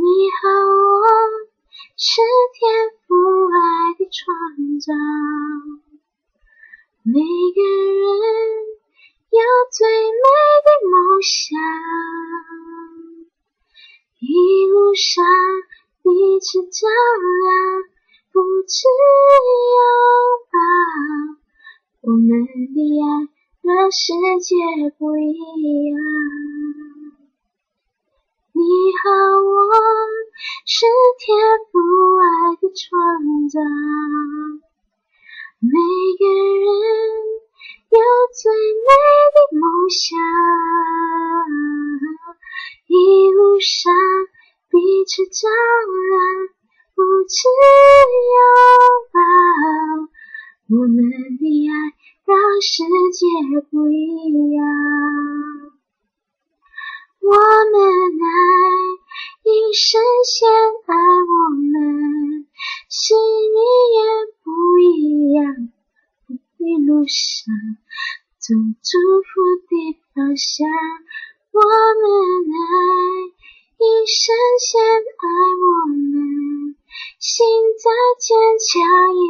你和我是天赋爱的创造，每个人有最美的梦想，一路上彼此照亮，不止拥抱，我们的爱让世界不一样。你和我是天赋爱的创造，每个人有最美的梦想，一路上彼此照亮，不止拥抱，我们的爱让世界不一样。我们爱，因神先上走祝福的方向，我们爱，一生先爱我们，心再坚强也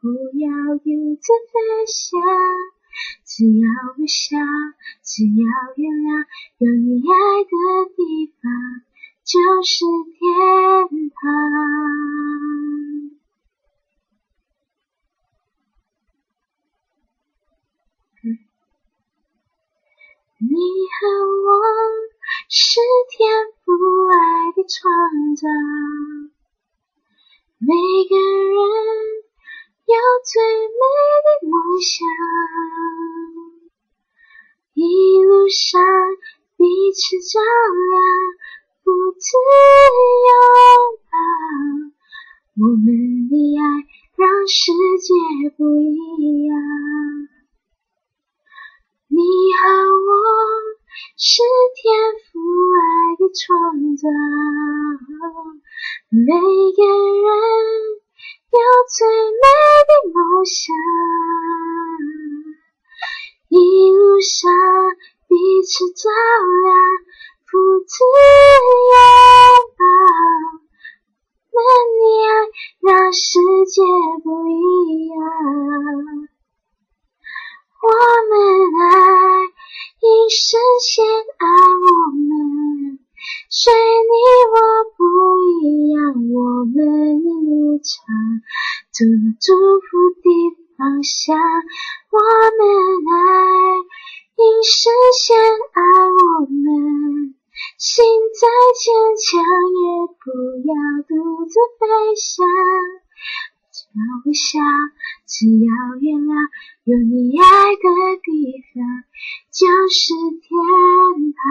不要独自飞翔。只要微笑，只要原谅，有你爱的地方就是天堂。你和我是天赋爱的创造，每个人有最美的梦想，一路上彼此照亮，不止拥抱，我们的爱让世界不一样。你和我是天赋爱的创造，每个人有最美的梦想，一路上彼此照亮，不止走了祝福的方向。我们爱，因神先爱我们，心再坚强也不要独自飞翔。只要微笑，只要原谅，有你爱的地方就是天堂。